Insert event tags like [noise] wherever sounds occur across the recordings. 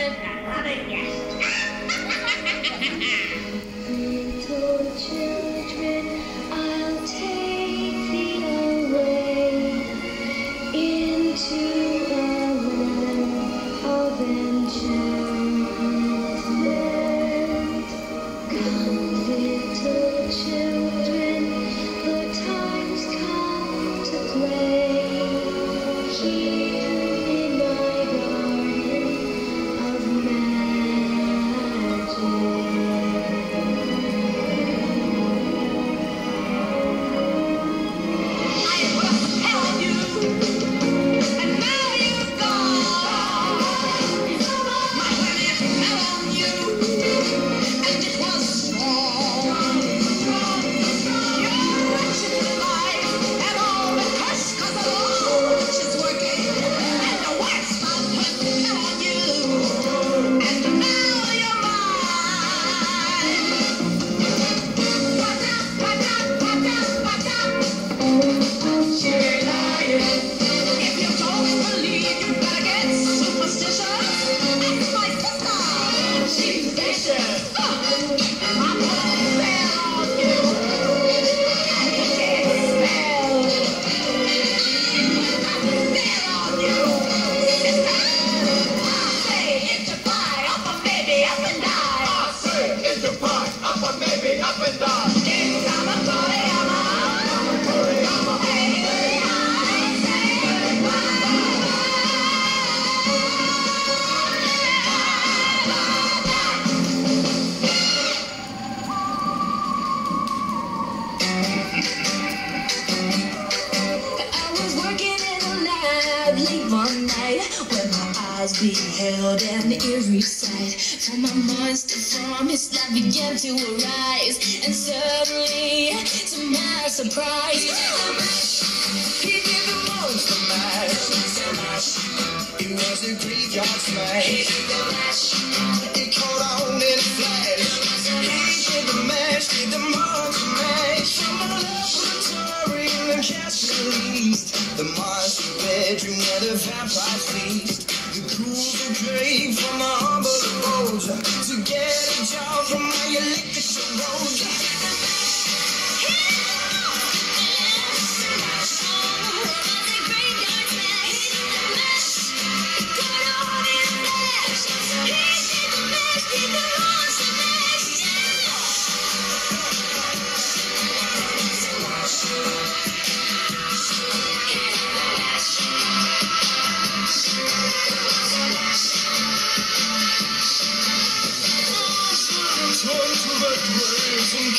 another guest. [laughs] a baby, up and die. Eyes beheld an eerie sight. From my monster farm, his light began to arise, and suddenly, to my surprise, he did the monster mash. It was a graveyard smash. He did the mash. It caught on in a flash. He did the mash, did the monster mash. From the laboratory in the castle east. The monster bedroom where the vampires feast. Cruel grave from the humble abodes. To get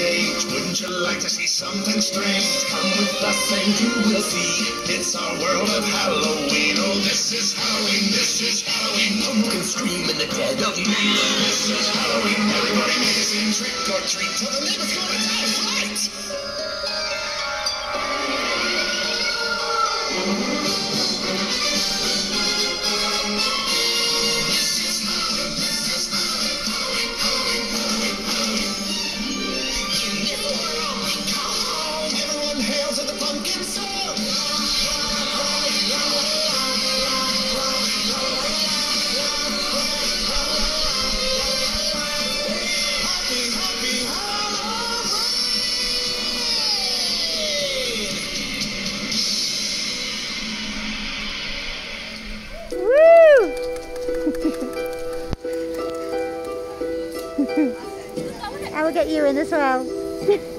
age, wouldn't you like to see something strange? Come with us and you will see. It's our world of Halloween. Oh, this is Halloween, this is Halloween. Pumpkin scream in the dead of night. Oh, this is Halloween, everybody make trick or treat, till the neighbors go I will get you in as well. [laughs]